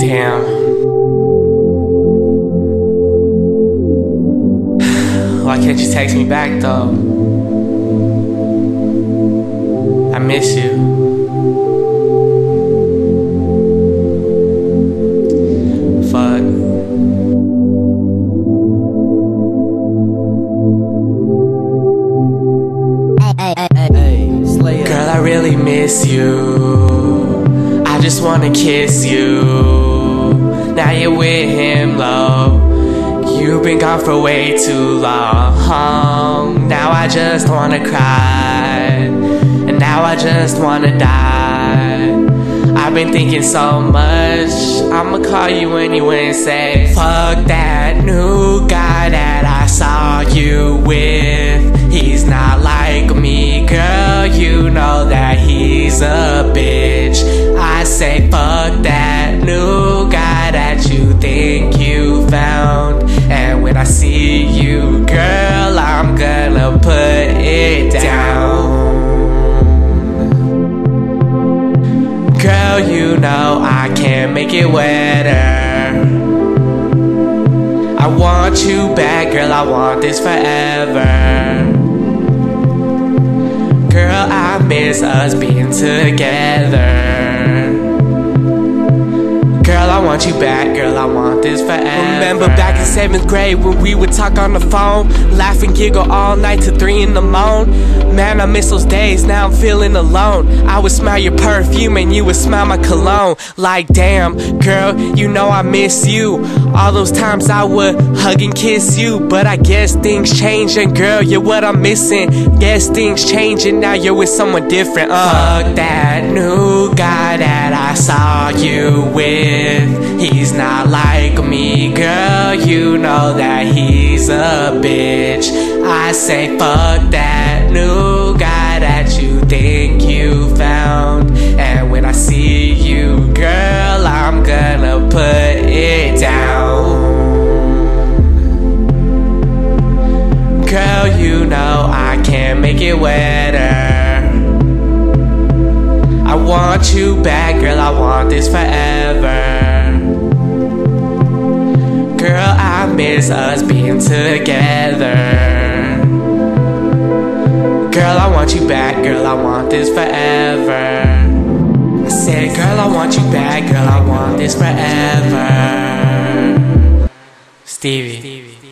Damn. Why can't you text me back though? I miss you. I really miss you. I just wanna kiss you. Now you're with him, love. You've been gone for way too long. Now I just wanna cry. And now I just wanna die. I've been thinking so much. I'ma call you when anyway and say, Fuck that new guy that I saw you with. He's not like me, girl. You know he's a bitch. I say, fuck that new guy that you think you found. And when I see you, girl, I'm gonna put it down. Girl, you know I can't make it wetter. I want you back, girl, I want this forever. Girl, I miss us being together. Want you back, girl, I want this forever. Remember back in seventh grade when we would talk on the phone, laugh and giggle all night to three in the morning. Man, I miss those days, now I'm feeling alone. I would smell your perfume and you would smell my cologne. Like, damn, girl, you know I miss you. All those times I would hug and kiss you, but I guess things change, and girl, you're what I'm missing. Guess things changing, now you're with someone different. Uh. Fuck that new guy that I saw you with. He's not like me, girl. You know that he's a bitch. I say, fuck that new guy that you think you found. And when I see you, girl, I'm gonna put it down. Girl, you know I can't make it wetter. I want you back, girl, I want this forever. I miss us being together. Girl, I want you back, girl, I want this forever. I said, girl, I want you back, girl, I want this forever. Stevie.